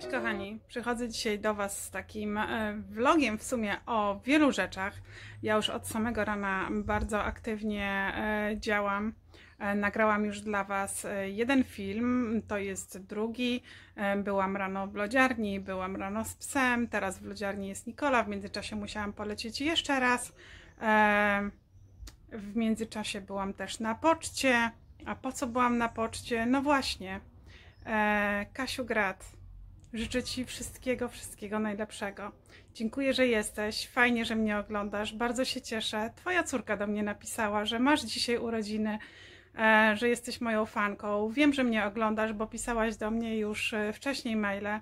Cześć kochani, przychodzę dzisiaj do Was z takim e, vlogiem w sumie o wielu rzeczach. Ja już od samego rana bardzo aktywnie e, działam. E, nagrałam już dla Was jeden film, to jest drugi. Byłam rano w lodziarni, byłam rano z psem, teraz w lodziarni jest Nikola. W międzyczasie musiałam polecieć jeszcze raz. W międzyczasie byłam też na poczcie. A po co byłam na poczcie? No właśnie, Kasiu Grat Życzę Ci wszystkiego, wszystkiego najlepszego. Dziękuję, że jesteś. Fajnie, że mnie oglądasz. Bardzo się cieszę. Twoja córka do mnie napisała, że masz dzisiaj urodziny, e, że jesteś moją fanką. Wiem, że mnie oglądasz, bo pisałaś do mnie już e, wcześniej maile,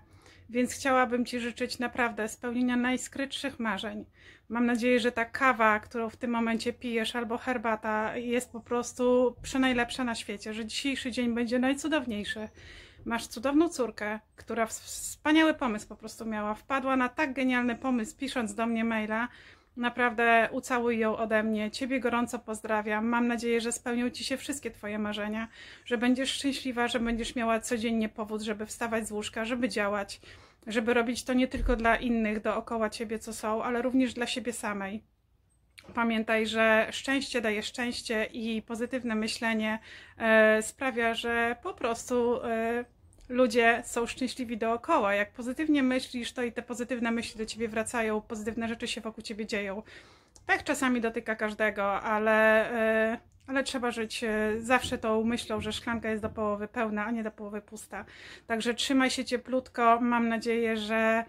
więc chciałabym Ci życzyć naprawdę spełnienia najskrytszych marzeń. Mam nadzieję, że ta kawa, którą w tym momencie pijesz, albo herbata jest po prostu przenajlepsza na świecie, że dzisiejszy dzień będzie najcudowniejszy Masz cudowną córkę, która wspaniały pomysł po prostu miała. Wpadła na tak genialny pomysł, pisząc do mnie maila. Naprawdę ucałuj ją ode mnie. Ciebie gorąco pozdrawiam. Mam nadzieję, że spełnią Ci się wszystkie Twoje marzenia, że będziesz szczęśliwa, że będziesz miała codziennie powód, żeby wstawać z łóżka, żeby działać, żeby robić to nie tylko dla innych dookoła Ciebie, co są, ale również dla siebie samej. Pamiętaj, że szczęście daje szczęście i pozytywne myślenie e, sprawia, że po prostu e, ludzie są szczęśliwi dookoła. Jak pozytywnie myślisz, to i te pozytywne myśli do ciebie wracają, pozytywne rzeczy się wokół ciebie dzieją. Tak czasami dotyka każdego, ale, e, ale trzeba żyć zawsze tą myślą, że szklanka jest do połowy pełna, a nie do połowy pusta. Także trzymaj się cieplutko. Mam nadzieję, że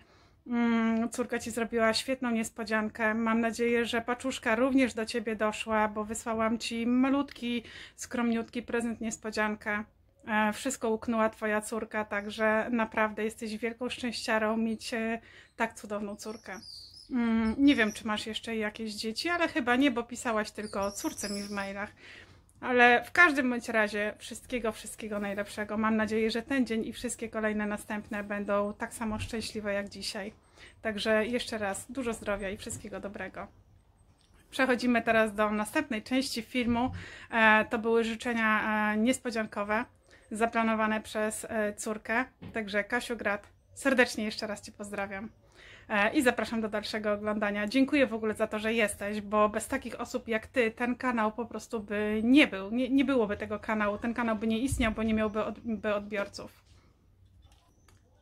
córka ci zrobiła świetną niespodziankę. Mam nadzieję, że paczuszka również do ciebie doszła, bo wysłałam ci malutki, skromniutki prezent niespodziankę. E, wszystko uknęła twoja córka, także naprawdę jesteś wielką szczęściarą mieć e, tak cudowną córkę. Mm, nie wiem, czy masz jeszcze jakieś dzieci, ale chyba nie, bo pisałaś tylko o córce mi w mailach. Ale w każdym bądź razie wszystkiego, wszystkiego najlepszego. Mam nadzieję, że ten dzień i wszystkie kolejne następne będą tak samo szczęśliwe jak dzisiaj. Także jeszcze raz dużo zdrowia i wszystkiego dobrego. Przechodzimy teraz do następnej części filmu. E, to były życzenia e, niespodziankowe zaplanowane przez e, córkę. Także Kasiu Grat, serdecznie jeszcze raz Cię pozdrawiam. E, i zapraszam do dalszego oglądania. Dziękuję w ogóle za to, że jesteś, bo bez takich osób jak ty ten kanał po prostu by nie był, nie, nie byłoby tego kanału, ten kanał by nie istniał, bo nie miałby od, by odbiorców.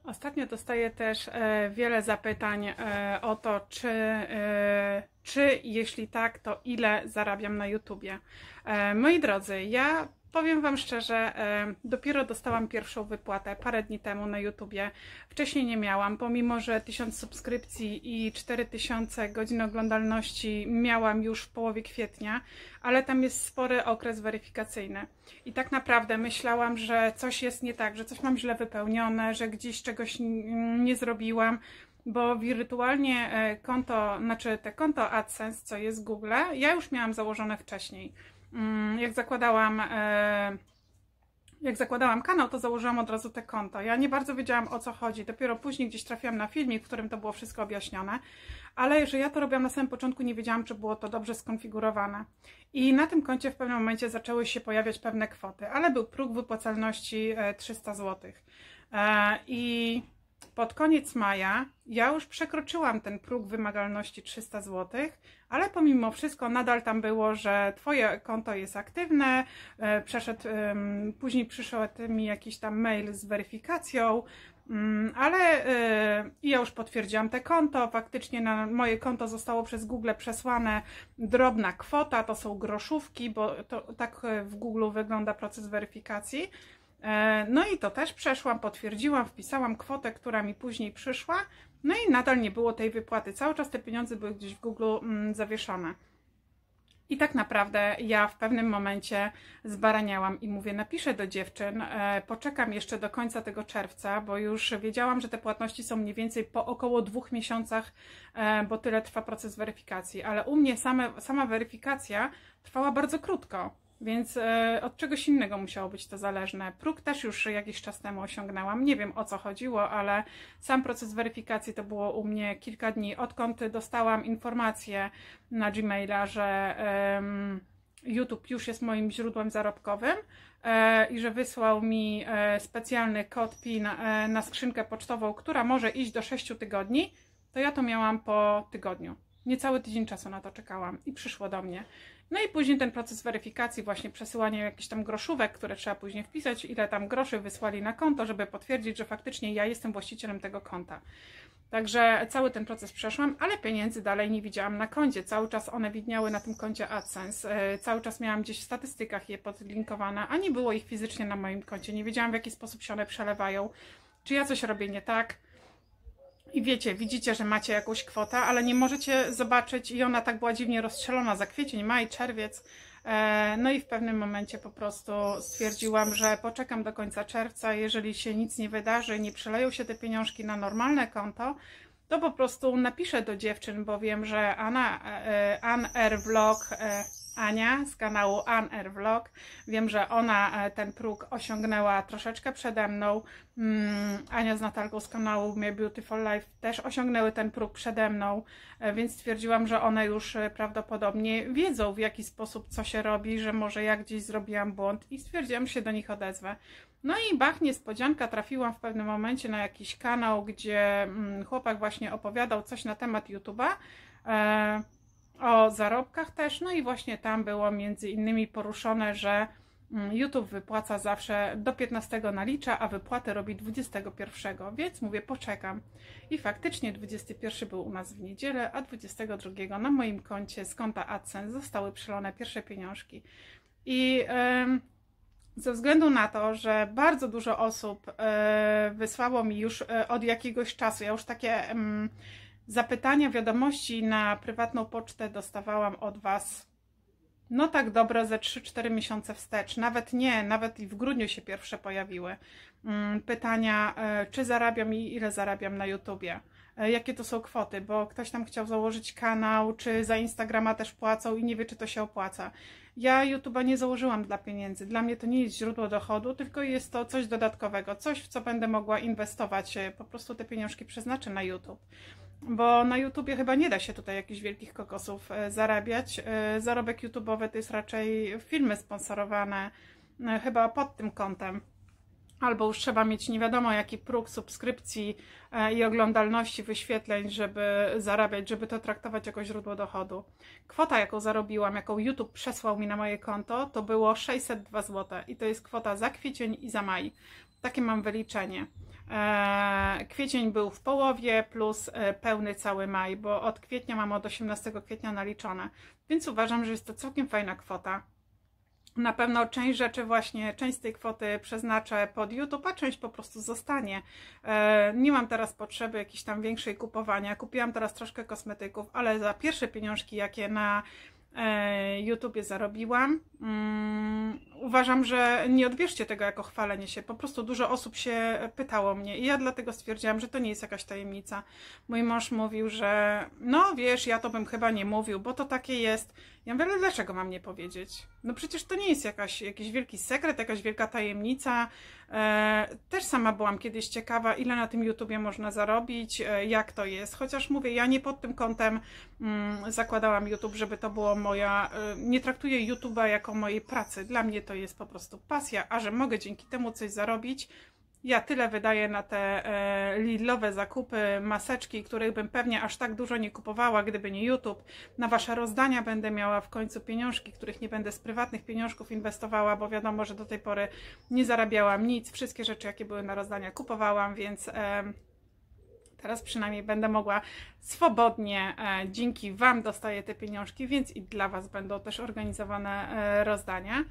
Ostatnio dostaję też e, wiele zapytań e, o to, czy, czy jeśli tak, to ile zarabiam na YouTubie. Moi drodzy, ja Powiem Wam szczerze, dopiero dostałam pierwszą wypłatę parę dni temu na YouTubie. Wcześniej nie miałam, pomimo że 1000 subskrypcji i 4000 godzin oglądalności miałam już w połowie kwietnia, ale tam jest spory okres weryfikacyjny. I tak naprawdę myślałam, że coś jest nie tak, że coś mam źle wypełnione, że gdzieś czegoś nie zrobiłam, bo wirtualnie e, konto, znaczy te konto AdSense, co jest Google, ja już miałam założone wcześniej. Mm, jak zakładałam e, jak zakładałam kanał, to założyłam od razu te konto. Ja nie bardzo wiedziałam o co chodzi. Dopiero później gdzieś trafiłam na filmik, w którym to było wszystko objaśnione. Ale że ja to robiłam na samym początku, nie wiedziałam, czy było to dobrze skonfigurowane. I na tym koncie w pewnym momencie zaczęły się pojawiać pewne kwoty, ale był próg wypłacalności 300 zł. E, I pod koniec maja ja już przekroczyłam ten próg wymagalności 300 zł, ale pomimo wszystko nadal tam było, że Twoje konto jest aktywne. E, przeszedł, później przyszedł mi jakiś tam mail z weryfikacją, mm, ale e, ja już potwierdziłam te konto. Faktycznie na moje konto zostało przez Google przesłane drobna kwota, to są groszówki, bo to, tak w Google wygląda proces weryfikacji. E, no i to też przeszłam, potwierdziłam, wpisałam kwotę, która mi później przyszła, no i nadal nie było tej wypłaty. Cały czas te pieniądze były gdzieś w Google mm, zawieszone. I tak naprawdę ja w pewnym momencie zbaraniałam i mówię, napiszę do dziewczyn, e, poczekam jeszcze do końca tego czerwca, bo już wiedziałam, że te płatności są mniej więcej po około dwóch miesiącach, e, bo tyle trwa proces weryfikacji. Ale u mnie same, sama weryfikacja trwała bardzo krótko. Więc e, od czegoś innego musiało być to zależne. Próg też już jakiś czas temu osiągnęłam. Nie wiem o co chodziło, ale sam proces weryfikacji to było u mnie kilka dni, odkąd dostałam informację na Gmaila, że YouTube już jest moim źródłem zarobkowym e, i że wysłał mi e, specjalny kod PIN na skrzynkę pocztową, która może iść do 6 tygodni, to ja to miałam po tygodniu. Niecały tydzień czasu na to czekałam i przyszło do mnie. No i później ten proces weryfikacji, właśnie przesyłanie jakichś tam groszówek, które trzeba później wpisać, ile tam groszy wysłali na konto, żeby potwierdzić, że faktycznie ja jestem właścicielem tego konta. Także cały ten proces przeszłam, ale pieniędzy dalej nie widziałam na koncie. Cały czas one widniały na tym koncie AdSense. E, cały czas miałam gdzieś w statystykach je podlinkowane, a nie było ich fizycznie na moim koncie. Nie wiedziałam, w jaki sposób się one przelewają. Czy ja coś robię nie tak? I wiecie, widzicie, że macie jakąś kwotę, ale nie możecie zobaczyć i ona tak była dziwnie rozstrzelona za kwiecień, maj, czerwiec. E, no i w pewnym momencie po prostu stwierdziłam, że poczekam do końca czerwca, jeżeli się nic nie wydarzy, nie przeleją się te pieniążki na normalne konto, to po prostu napiszę do dziewczyn, bo wiem, że Anna, e, Ann R. Vlog e, Ania z kanału Air Vlog. Wiem, że ona e, ten próg osiągnęła troszeczkę przede mną. Mm, Ania z Natalką z kanału My Beautiful Life też osiągnęły ten próg przede mną, e, więc stwierdziłam, że one już e, prawdopodobnie wiedzą w jaki sposób co się robi, że może ja gdzieś zrobiłam błąd i stwierdziłam, że się do nich odezwę. No i bach, niespodzianka, trafiłam w pewnym momencie na jakiś kanał, gdzie mm, chłopak właśnie opowiadał coś na temat YouTube'a o zarobkach też, no i właśnie tam było między innymi poruszone, że mm, YouTube wypłaca zawsze do 15 nalicza, a wypłatę robi 21, więc mówię, poczekam. I faktycznie 21 był u nas w niedzielę, a 22 na moim koncie z konta AdSense zostały przelone pierwsze pieniążki. I ze względu na to, że bardzo dużo osób yy, wysłało mi już yy, od jakiegoś czasu, ja już takie Zapytania, wiadomości na prywatną pocztę dostawałam od Was no tak dobre ze 3-4 miesiące wstecz. Nawet nie, nawet i w grudniu się pierwsze pojawiły. Mm, pytania, e, czy zarabiam i ile zarabiam na YouTubie. E, jakie to są kwoty, bo ktoś tam chciał założyć kanał, czy za Instagrama też płacą i nie wie, czy to się opłaca. Ja YouTube'a nie założyłam dla pieniędzy. Dla mnie to nie jest źródło dochodu, tylko jest to coś dodatkowego, coś, w co będę mogła inwestować. E, po prostu te pieniążki przeznaczę na YouTube bo na YouTubie chyba nie da się tutaj jakichś wielkich kokosów e, zarabiać. E, zarobek YouTube'owy to jest raczej filmy sponsorowane, e, chyba pod tym kątem. Albo już trzeba mieć nie wiadomo jaki próg subskrypcji i oglądalności wyświetleń, żeby zarabiać, żeby to traktować jako źródło dochodu. Kwota, jaką zarobiłam, jaką YouTube przesłał mi na moje konto, to było 602 zł i to jest kwota za kwiecień i za maj. Takie mam wyliczenie. E, kwiecień był w połowie plus e, pełny cały maj, bo od kwietnia mam od 18 kwietnia naliczone, więc uważam, że jest to całkiem fajna kwota. Na pewno część rzeczy właśnie, część z tej kwoty przeznaczę pod YouTube, a część po prostu zostanie. E, nie mam teraz potrzeby jakiejś tam większej kupowania. Kupiłam teraz troszkę kosmetyków, ale za pierwsze pieniążki, jakie na YouTubie zarobiłam. Um, uważam, że nie odbierzcie tego jako chwalenie się. Po prostu dużo osób się pytało mnie i ja dlatego stwierdziłam, że to nie jest jakaś tajemnica. Mój mąż mówił, że no wiesz, ja to bym chyba nie mówił, bo to takie jest. Ja mówię, ale dlaczego mam nie powiedzieć? No przecież to nie jest jakaś, jakiś wielki sekret, jakaś wielka tajemnica. E, też sama byłam kiedyś ciekawa, ile na tym YouTubie można zarobić, e, jak to jest. Chociaż mówię, ja nie pod tym kątem mm, zakładałam YouTube, żeby to było moja. E, nie traktuję YouTube'a jako mojej pracy. Dla mnie to jest po prostu pasja, a że mogę dzięki temu coś zarobić, ja tyle wydaję na te e, Lidlowe zakupy, maseczki, których bym pewnie aż tak dużo nie kupowała, gdyby nie YouTube. Na Wasze rozdania będę miała w końcu pieniążki, których nie będę z prywatnych pieniążków inwestowała, bo wiadomo, że do tej pory nie zarabiałam nic. Wszystkie rzeczy, jakie były na rozdania, kupowałam, więc teraz przynajmniej będę mogła swobodnie, e, dzięki Wam dostaję te pieniążki, więc i dla Was będą też organizowane e, rozdania.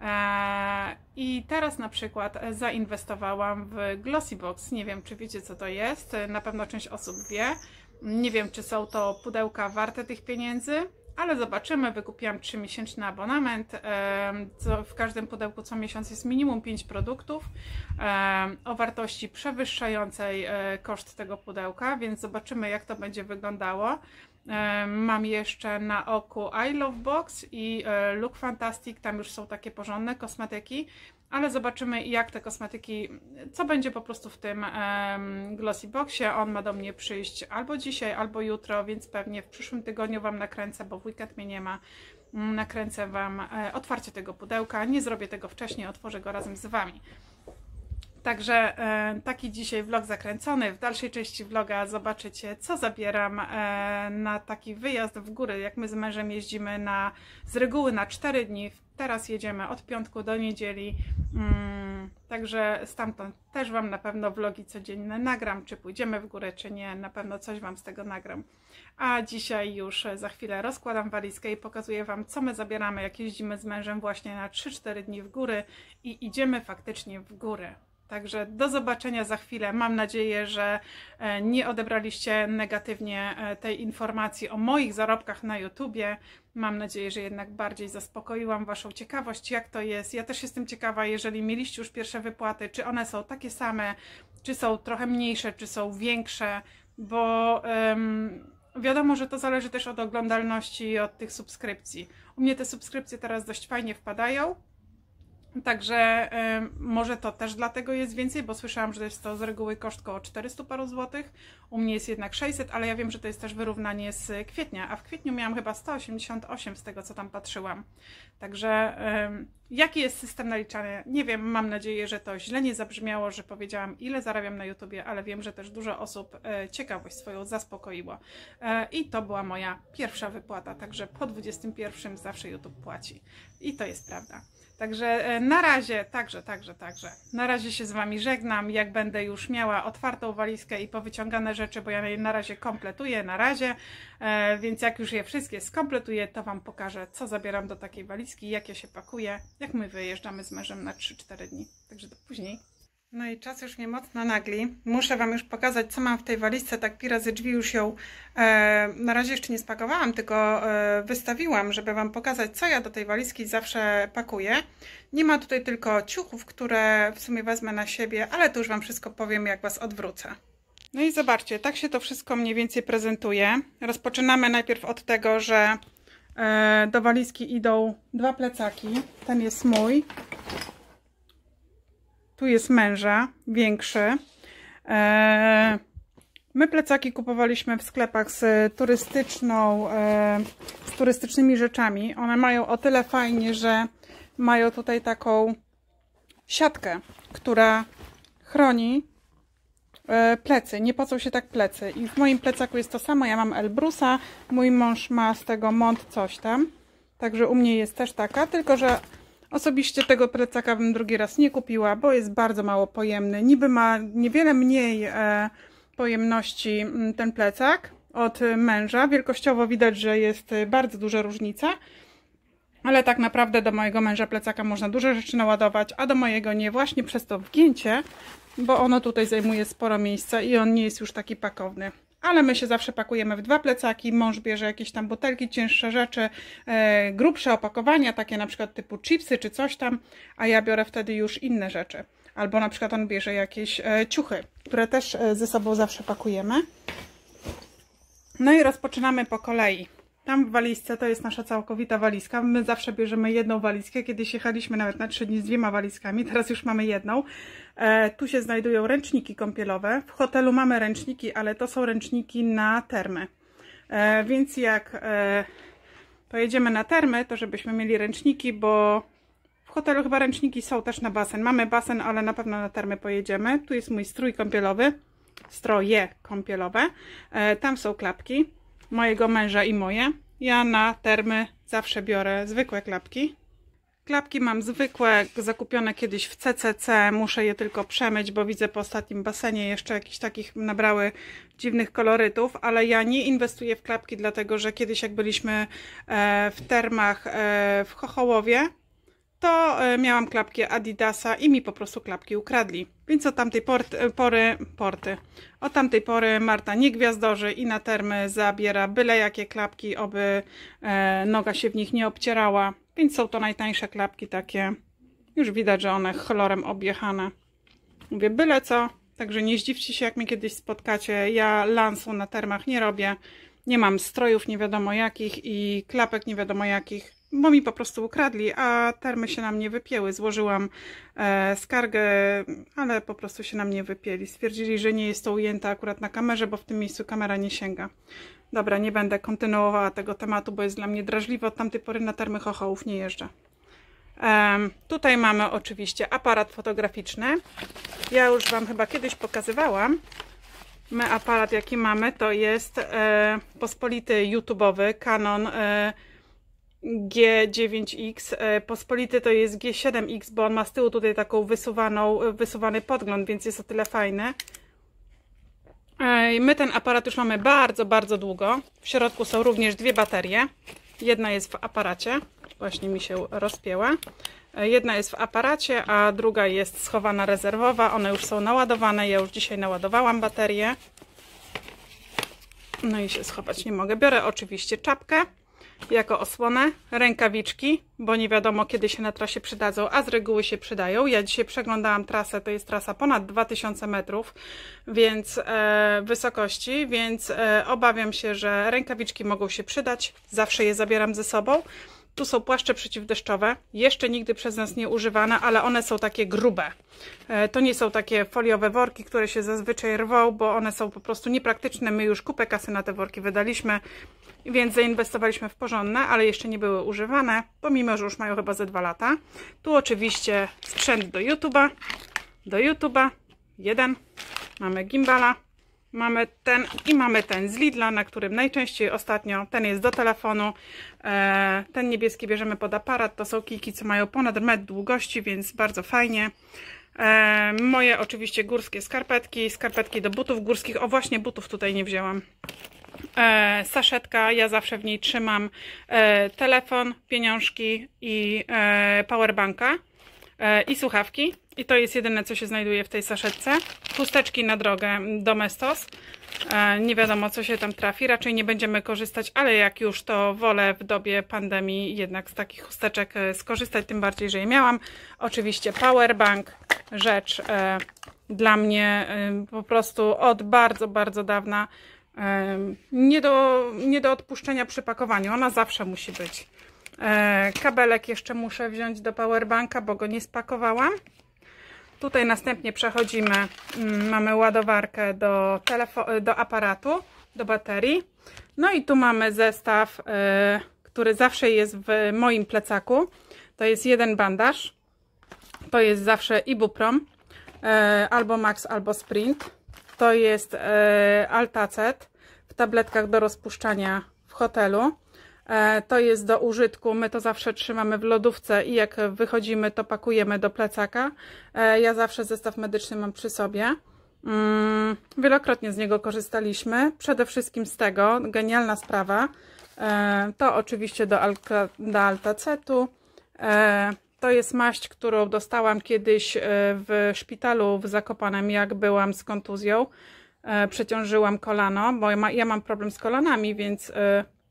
E, I teraz na przykład zainwestowałam w Glossybox. Nie wiem, czy wiecie, co to jest. Na pewno część osób wie. Nie wiem, czy są to pudełka warte tych pieniędzy, ale zobaczymy. Wykupiłam 3-miesięczny abonament. W każdym pudełku co miesiąc jest minimum 5 produktów o wartości przewyższającej e, koszt tego pudełka, więc zobaczymy, jak to będzie wyglądało. Mam jeszcze na oku I Love Box i e, Look Fantastic, tam już są takie porządne kosmetyki, ale zobaczymy jak te kosmetyki, co będzie po prostu w tym Glossy Boxie. On ma do mnie przyjść albo dzisiaj, albo jutro, więc pewnie w przyszłym tygodniu Wam nakręcę, bo w weekend mnie nie ma. mm, nakręcę Wam e, otwarcie tego pudełka. Nie zrobię tego wcześniej, otworzę go razem z Wami. Także e, taki dzisiaj vlog zakręcony. W dalszej części vloga zobaczycie, co zabieram e, na taki wyjazd w góry. Jak my z mężem jeździmy na, z reguły na 4 dni. Teraz jedziemy od piątku do niedzieli. Mm, także stamtąd też Wam na pewno vlogi codzienne nagram, czy pójdziemy w górę, czy nie. Na pewno coś Wam z tego nagram. A dzisiaj już za chwilę rozkładam walizkę i pokazuję Wam, co my zabieramy, jak jeździmy z mężem właśnie na 3-4 dni w góry i idziemy faktycznie w góry. Także do zobaczenia za chwilę. Mam nadzieję, że e, nie odebraliście negatywnie e, tej informacji o moich zarobkach na YouTubie. Mam nadzieję, że jednak bardziej zaspokoiłam Waszą ciekawość, jak to jest. Ja też jestem ciekawa, jeżeli mieliście już pierwsze wypłaty, czy one są takie same, czy są trochę mniejsze, czy są większe, bo wiadomo, że to zależy też od oglądalności i od tych subskrypcji. U mnie te subskrypcje teraz dość fajnie wpadają. Także y, może to też dlatego jest więcej, bo słyszałam, że jest to z reguły koszt około 400 paru złotych. U mnie jest jednak 600, ale ja wiem, że to jest też wyrównanie z kwietnia, a w kwietniu miałam chyba 188 z tego, co tam patrzyłam. Także y, jaki jest system naliczania? Nie wiem, mam nadzieję, że to źle nie zabrzmiało, że powiedziałam, ile zarabiam na YouTubie, ale wiem, że też dużo osób y, ciekawość swoją zaspokoiło. E, I to była moja pierwsza wypłata, także po 21 zawsze YouTube płaci. I to jest prawda. Także e, na razie, także, także, także. Na razie się z Wami żegnam. Jak będę już miała otwartą walizkę i powyciągane rzeczy, bo ja je na razie kompletuję, na razie. E, więc jak już je wszystkie skompletuję, to Wam pokażę, co zabieram do takiej walizki, jak ja się pakuję, jak my wyjeżdżamy z mężem na 3-4 dni. Także do później. No i czas już mnie mocno nagli. Muszę Wam już pokazać, co mam w tej walizce. Tak pi razy drzwi już ją e, na razie jeszcze nie spakowałam, tylko e, wystawiłam, żeby Wam pokazać, co ja do tej walizki zawsze pakuję. Nie ma tutaj tylko ciuchów, które w sumie wezmę na siebie, ale to już Wam wszystko powiem, jak Was odwrócę. No i zobaczcie, tak się to wszystko mniej więcej prezentuje. Rozpoczynamy najpierw od tego, że e, do walizki idą dwa plecaki. Ten jest mój. Tu jest męża, większy. E, my plecaki kupowaliśmy w sklepach z turystyczną, e, z turystycznymi rzeczami. One mają o tyle fajnie, że mają tutaj taką siatkę, która chroni e, plecy, nie pocą się tak plecy. I w moim plecaku jest to samo, ja mam Elbrusa, mój mąż ma z tego Mont coś tam. Także u mnie jest też taka, tylko że Osobiście tego plecaka bym drugi raz nie kupiła, bo jest bardzo mało pojemny. Niby ma niewiele mniej e, pojemności mm, ten plecak od męża. Wielkościowo widać, że jest bardzo duża różnica. Ale tak naprawdę do mojego męża plecaka można duże rzeczy naładować, a do mojego nie właśnie przez to wgięcie, bo ono tutaj zajmuje sporo miejsca i on nie jest już taki pakowny ale my się zawsze pakujemy w dwa plecaki, mąż bierze jakieś tam butelki, cięższe rzeczy, e, grubsze opakowania, takie na przykład typu chipsy czy coś tam, a ja biorę wtedy już inne rzeczy. Albo na przykład on bierze jakieś e, ciuchy, które też e, ze sobą zawsze pakujemy. No i rozpoczynamy po kolei. Tam w walizce to jest nasza całkowita walizka. My zawsze bierzemy jedną walizkę. Kiedyś jechaliśmy nawet na trzy dni z dwiema walizkami, teraz już mamy jedną. E, tu się znajdują ręczniki kąpielowe. W hotelu mamy ręczniki, ale to są ręczniki na termy. E, więc jak e, pojedziemy na termy, to żebyśmy mieli ręczniki, bo w hotelu chyba ręczniki są też na basen. Mamy basen, ale na pewno na termy pojedziemy. Tu jest mój strój kąpielowy, stroje kąpielowe. E, tam są klapki mojego męża i moje. Ja na termy zawsze biorę zwykłe klapki. Klapki mam zwykłe, zakupione kiedyś w CCC, muszę je tylko przemyć, bo widzę po ostatnim basenie jeszcze jakichś takich nabrały dziwnych kolorytów, ale ja nie inwestuję w klapki, dlatego że kiedyś jak byliśmy e, w termach e, w Chochołowie, to e, miałam klapki Adidasa i mi po prostu klapki ukradli. Więc od tamtej porty, pory, porty, od tamtej pory Marta nie gwiazdorzy i na termy zabiera byle jakie klapki, oby e, noga się w nich nie obcierała. Więc są to najtańsze klapki takie. Już widać, że one chlorem objechane. Mówię byle co, także nie zdziwcie się jak mnie kiedyś spotkacie. Ja lansu na termach nie robię. Nie mam strojów nie wiadomo jakich i klapek nie wiadomo jakich bo mi po prostu ukradli, a termy się na mnie wypięły. Złożyłam e, skargę, ale po prostu się na mnie wypięli. Stwierdzili, że nie jest to ujęte akurat na kamerze, bo w tym miejscu kamera nie sięga. Dobra, nie będę kontynuowała tego tematu, bo jest dla mnie drażliwy. Od tamtej pory na termy chochołów nie jeżdżę. Tutaj mamy oczywiście aparat fotograficzny. Ja już Wam chyba kiedyś pokazywałam. My aparat jaki mamy to jest e, pospolity YouTube'owy Canon e, G9X. E, pospolity to jest G7X, bo on ma z tyłu tutaj taką wysuwaną, wysuwany podgląd, więc jest o tyle fajny. E, my ten aparat już mamy bardzo, bardzo długo. W środku są również dwie baterie. Jedna jest w aparacie, właśnie mi się rozpięła. E, jedna jest w aparacie, a druga jest schowana rezerwowa. One już są naładowane. Ja już dzisiaj naładowałam baterię. No i się schować nie mogę. Biorę oczywiście czapkę jako osłonę, rękawiczki, bo nie wiadomo kiedy się na trasie przydadzą, a z reguły się przydają. Ja dzisiaj przeglądałam trasę, to jest trasa ponad 2000 metrów więc e, wysokości, więc e, obawiam się, że rękawiczki mogą się przydać. Zawsze je zabieram ze sobą. Tu są płaszcze przeciwdeszczowe, jeszcze nigdy przez nas nie używane, ale one są takie grube. E, to nie są takie foliowe worki, które się zazwyczaj rwą, bo one są po prostu niepraktyczne. My już kupę kasy na te worki wydaliśmy, więc zainwestowaliśmy w porządne, ale jeszcze nie były używane, pomimo, że już mają chyba ze dwa lata. Tu oczywiście sprzęt do YouTube'a, do YouTube'a, jeden, mamy gimbala, Mamy ten i mamy ten z Lidla, na którym najczęściej ostatnio, ten jest do telefonu, e, ten niebieski bierzemy pod aparat, to są kijki, co mają ponad metr długości, więc bardzo fajnie. E, moje oczywiście górskie skarpetki, skarpetki do butów górskich, o właśnie butów tutaj nie wzięłam. E, saszetka, ja zawsze w niej trzymam telefon, pieniążki i powerbanka i słuchawki. I to jest jedyne, co się znajduje w tej saszetce. Chusteczki na drogę Domestos. E, nie wiadomo, co się tam trafi. Raczej nie będziemy korzystać, ale jak już, to wolę w dobie pandemii jednak z takich chusteczek e, skorzystać. Tym bardziej, że je miałam. Oczywiście powerbank, rzecz e, dla mnie po prostu od bardzo, bardzo dawna nie do, nie do odpuszczenia przy pakowaniu. Ona zawsze musi być. Kabelek jeszcze muszę wziąć do powerbanka, bo go nie spakowałam. Tutaj następnie przechodzimy, mm, mamy ładowarkę do, do aparatu, do baterii. No i tu mamy zestaw, y, który zawsze jest w moim plecaku. To jest jeden bandaż. To jest zawsze Ibuprom, y, albo Max, albo Sprint. To jest y, Altacet w tabletkach do rozpuszczania w hotelu. E, to jest do użytku, my to zawsze trzymamy w lodówce i jak wychodzimy to pakujemy do plecaka. E, ja zawsze zestaw medyczny mam przy sobie. Mm, wielokrotnie z niego korzystaliśmy, przede wszystkim z tego, genialna sprawa, e, to oczywiście do, do altacetu, to jest maść, którą dostałam kiedyś w szpitalu w Zakopanem, jak byłam z kontuzją, przeciążyłam kolano, bo ja mam problem z kolanami, więc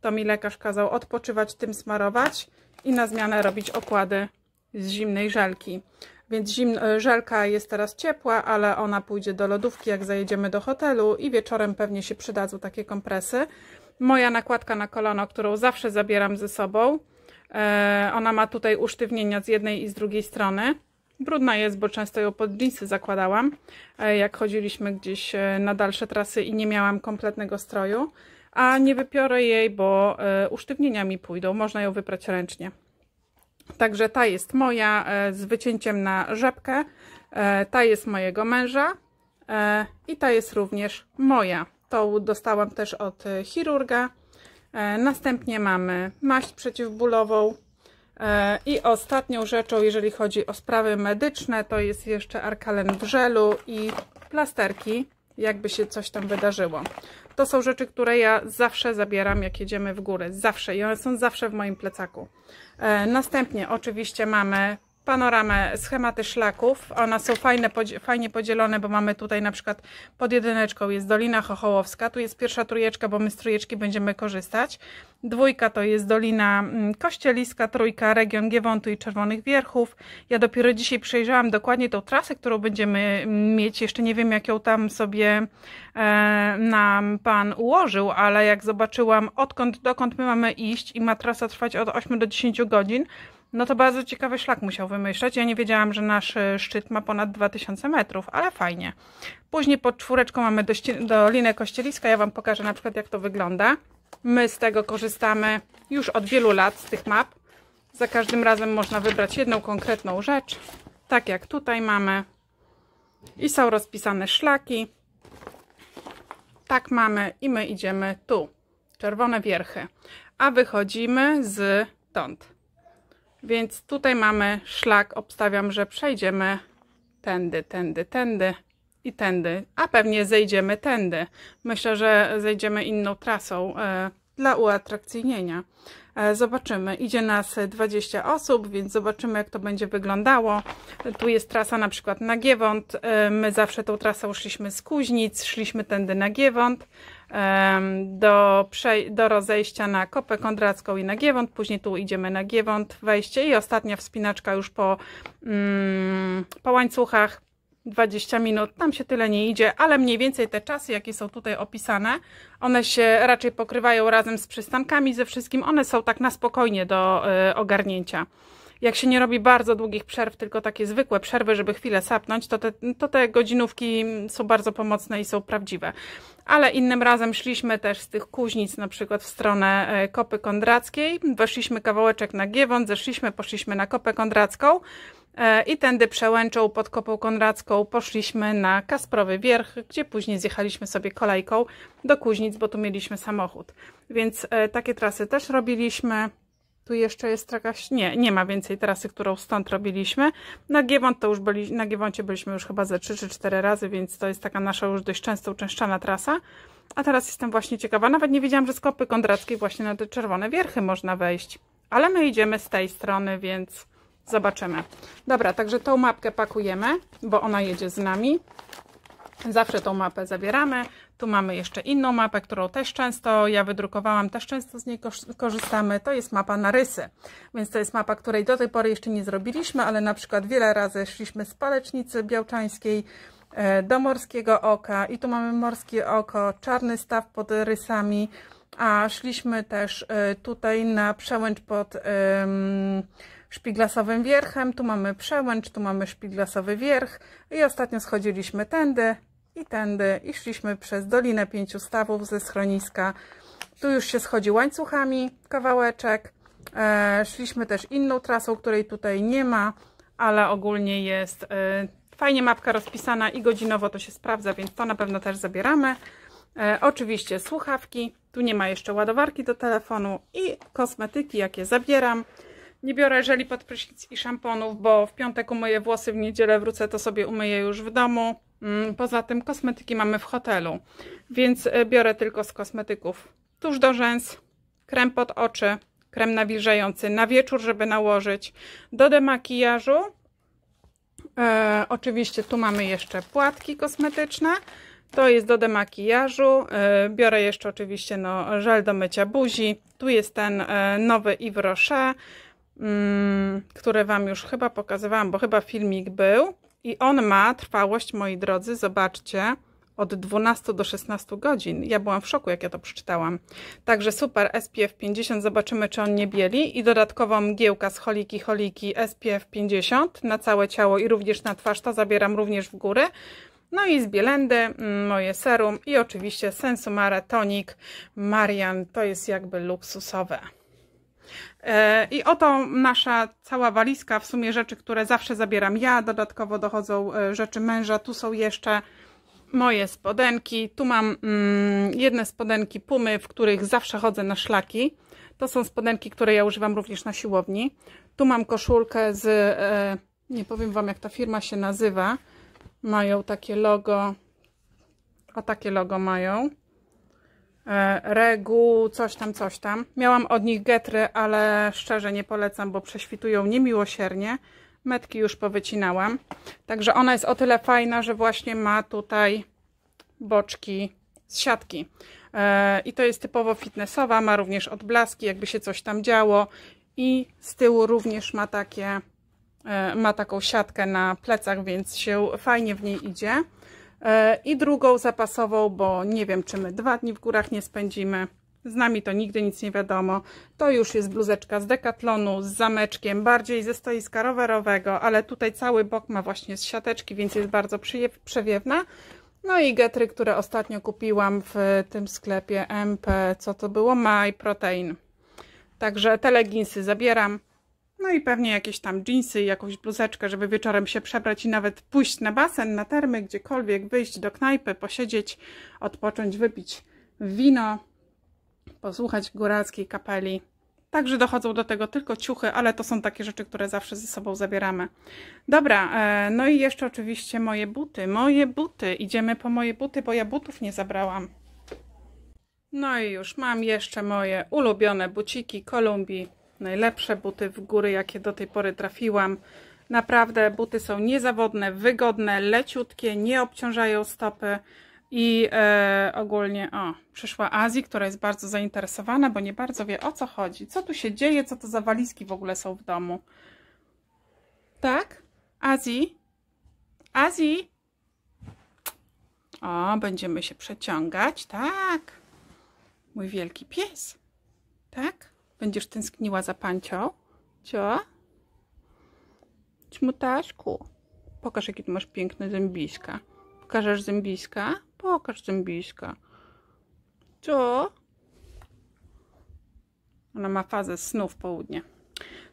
to mi lekarz kazał odpoczywać, tym smarować i na zmianę robić okłady z zimnej żelki. Więc zim, e, żelka jest teraz ciepła, ale ona pójdzie do lodówki, jak zajedziemy do hotelu i wieczorem pewnie się przydadzą takie kompresy. Moja nakładka na kolano, którą zawsze zabieram ze sobą. E, ona ma tutaj usztywnienia z jednej i z drugiej strony. Brudna jest, bo często ją pod dżinsy zakładałam, e, jak chodziliśmy gdzieś na dalsze trasy i nie miałam kompletnego stroju a nie wypiorę jej, bo e, usztywnienia mi pójdą. Można ją wyprać ręcznie. Także ta jest moja e, z wycięciem na rzepkę. E, ta jest mojego męża i ta jest również moja. Tą dostałam też od chirurga. Następnie mamy maść przeciwbólową. I ostatnią rzeczą, jeżeli chodzi o sprawy medyczne, to jest jeszcze arkalen w żelu i plasterki, jakby się coś tam wydarzyło. To są rzeczy, które ja zawsze zabieram, jak jedziemy w górę. Zawsze. I one są zawsze w moim plecaku. E, następnie oczywiście mamy panoramę, schematy szlaków. One są fajne, fajnie podzielone, bo mamy tutaj na przykład pod jedyneczką jest Dolina Chochołowska. Tu jest pierwsza trójeczka, bo my z trójeczki będziemy korzystać. Dwójka to jest Dolina mm, Kościeliska, trójka region Giewontu i Czerwonych Wierchów. Ja dopiero dzisiaj przejrzałam dokładnie tą trasę, którą będziemy mm, mieć. Jeszcze nie wiem, jak ją tam sobie e, nam Pan ułożył, ale jak zobaczyłam odkąd, dokąd my mamy iść i ma trasa trwać od 8 do 10 godzin, no to bardzo ciekawy szlak musiał wymyśleć. Ja nie wiedziałam, że nasz e, szczyt ma ponad 2000 metrów, ale fajnie. Później pod czwóreczką mamy do, do linę kościeliska. Ja Wam pokażę na przykład, jak to wygląda. My z tego korzystamy już od wielu lat, z tych map. Za każdym razem można wybrać jedną konkretną rzecz, tak jak tutaj mamy. I są rozpisane szlaki. Tak mamy i my idziemy tu. Czerwone wierchy. A wychodzimy z tąd. Więc tutaj mamy szlak. Obstawiam, że przejdziemy tędy, tędy, tędy i tędy. A pewnie zejdziemy tędy. Myślę, że zejdziemy inną trasą e, dla uatrakcyjnienia. E, zobaczymy. Idzie nas 20 osób, więc zobaczymy jak to będzie wyglądało. Tu jest trasa na przykład na Giewont. E, my zawsze tą trasą szliśmy z Kuźnic, szliśmy tędy na Giewont do, do rozejścia na Kopę Kondracką i na Giewont. Później tu idziemy na Giewont, wejście i ostatnia wspinaczka już po, mm, po łańcuchach 20 minut, tam się tyle nie idzie, ale mniej więcej te czasy, jakie są tutaj opisane, one się raczej pokrywają razem z przystankami, ze wszystkim, one są tak na spokojnie do y, ogarnięcia. Jak się nie robi bardzo długich przerw, tylko takie zwykłe przerwy, żeby chwilę sapnąć, to te, to te godzinówki są bardzo pomocne i są prawdziwe. Ale innym razem szliśmy też z tych kuźnic, na przykład w stronę e, Kopy Kondrackiej, weszliśmy kawałeczek na Giewont, zeszliśmy, poszliśmy na Kopę Kondracką, E, i tędy przełęczą pod Kopą Konradzką poszliśmy na Kasprowy Wierch, gdzie później zjechaliśmy sobie kolejką do Kuźnic, bo tu mieliśmy samochód. Więc e, takie trasy też robiliśmy. Tu jeszcze jest jakaś... Nie, nie ma więcej trasy, którą stąd robiliśmy. Na Giewont to już byli... Na Giewoncie byliśmy już chyba ze 3 czy 4 razy, więc to jest taka nasza już dość często uczęszczana trasa. A teraz jestem właśnie ciekawa. Nawet nie wiedziałam, że z Kopy Kondrackiej właśnie na te czerwone wierchy można wejść. Ale my idziemy z tej strony, więc Zobaczymy. Dobra, także tą mapkę pakujemy, bo ona jedzie z nami. Zawsze tą mapę zabieramy. Tu mamy jeszcze inną mapę, którą też często ja wydrukowałam, też często z niej korzystamy. To jest mapa na rysy, więc to jest mapa, której do tej pory jeszcze nie zrobiliśmy, ale na przykład wiele razy szliśmy z Palecznicy Białczańskiej e, do Morskiego Oka i tu mamy Morskie Oko, czarny staw pod rysami, a szliśmy też e, tutaj na przełęcz pod szpiglasowym wierchem. Tu mamy przełęcz, tu mamy szpiglasowy wierch i ostatnio schodziliśmy tędy i tędy i szliśmy przez Dolinę Pięciu Stawów ze schroniska. Tu już się schodzi łańcuchami kawałeczek. E, szliśmy też inną trasą, której tutaj nie ma, ale ogólnie jest e, fajnie mapka rozpisana i godzinowo to się sprawdza, więc to na pewno też zabieramy. E, oczywiście słuchawki, tu nie ma jeszcze ładowarki do telefonu i kosmetyki, jakie zabieram. Nie biorę żeli pod prysznic i szamponów, bo w piątek umyję włosy, w niedzielę wrócę, to sobie umyję już w domu. Mm, poza tym kosmetyki mamy w hotelu, więc e, biorę tylko z kosmetyków tuż do rzęs, krem pod oczy, krem nawilżający na wieczór, żeby nałożyć, do demakijażu. E, oczywiście tu mamy jeszcze płatki kosmetyczne, to jest do demakijażu. E, biorę jeszcze oczywiście no, żel do mycia buzi. Tu jest ten e, nowy Yves Rocher. Mm, które Wam już chyba pokazywałam, bo chyba filmik był. I on ma trwałość, moi drodzy, zobaczcie, od 12 do 16 godzin. Ja byłam w szoku, jak ja to przeczytałam. Także super, SPF 50, zobaczymy, czy on nie bieli. I dodatkowo mgiełka z Holiki Holiki SPF 50 na całe ciało i również na twarz, to zabieram również w górę. No i z Bielendy mm, moje serum i oczywiście Sensumare Tonic Marian, to jest jakby luksusowe. E, I oto nasza cała walizka, w sumie rzeczy, które zawsze zabieram ja, dodatkowo dochodzą e, rzeczy męża, tu są jeszcze moje spodenki, tu mam mm, jedne spodenki Pumy, w których zawsze chodzę na szlaki, to są spodenki, które ja używam również na siłowni, tu mam koszulkę z, e, nie powiem Wam jak ta firma się nazywa, mają takie logo, o takie logo mają, Regu, coś tam, coś tam. Miałam od nich getry, ale szczerze nie polecam, bo prześwitują niemiłosiernie. Metki już powycinałam. Także ona jest o tyle fajna, że właśnie ma tutaj boczki z siatki. E, I to jest typowo fitnessowa, ma również odblaski, jakby się coś tam działo. I z tyłu również ma takie, e, ma taką siatkę na plecach, więc się fajnie w niej idzie. E, i drugą zapasową, bo nie wiem, czy my dwa dni w górach nie spędzimy. Z nami to nigdy nic nie wiadomo. To już jest bluzeczka z Decathlonu, z zameczkiem, bardziej ze stoiska rowerowego, ale tutaj cały bok ma właśnie z siateczki, więc jest bardzo przewiewna. No i getry, które ostatnio kupiłam w tym sklepie MP, co to było? My Protein. Także te leginsy zabieram. No i pewnie jakieś tam jeansy i jakąś bluzeczkę, żeby wieczorem się przebrać i nawet pójść na basen, na termy, gdziekolwiek, wyjść do knajpy, posiedzieć, odpocząć, wypić wino, posłuchać góralskiej kapeli. Także dochodzą do tego tylko ciuchy, ale to są takie rzeczy, które zawsze ze sobą zabieramy. Dobra, e, no i jeszcze oczywiście moje buty. Moje buty. Idziemy po moje buty, bo ja butów nie zabrałam. No i już mam jeszcze moje ulubione buciki Kolumbii. Najlepsze buty w góry, jakie do tej pory trafiłam. Naprawdę buty są niezawodne, wygodne, leciutkie, nie obciążają stopy. I e, ogólnie, o, przyszła Azji, która jest bardzo zainteresowana, bo nie bardzo wie o co chodzi. Co tu się dzieje, co to za walizki w ogóle są w domu. Tak? Azji? Azji? O, będziemy się przeciągać, tak. Mój wielki pies. Tak? Będziesz tęskniła za pancią? Co? Czmutaszku. Pokaż, jakie tu masz piękne zębiska. Pokażesz zębiska? Pokaż zębiska. Co? Ona ma fazę snu w południe.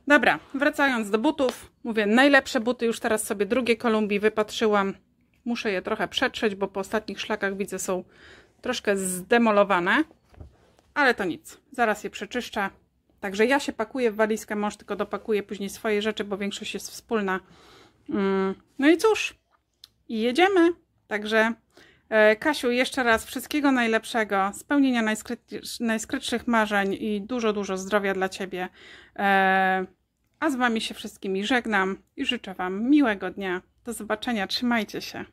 Dobra, wracając do butów. Mówię, najlepsze buty. Już teraz sobie drugie Kolumbii wypatrzyłam. Muszę je trochę przetrzeć, bo po ostatnich szlakach widzę są troszkę zdemolowane. Ale to nic. Zaraz je przeczyszczę. Także ja się pakuję w walizkę, mąż tylko dopakuje później swoje rzeczy, bo większość jest wspólna. Mm, no i cóż, i jedziemy. Także e, Kasiu, jeszcze raz wszystkiego najlepszego, spełnienia najskrytszych marzeń i dużo, dużo zdrowia dla Ciebie. E, a z Wami się wszystkimi żegnam i życzę Wam miłego dnia. Do zobaczenia, trzymajcie się.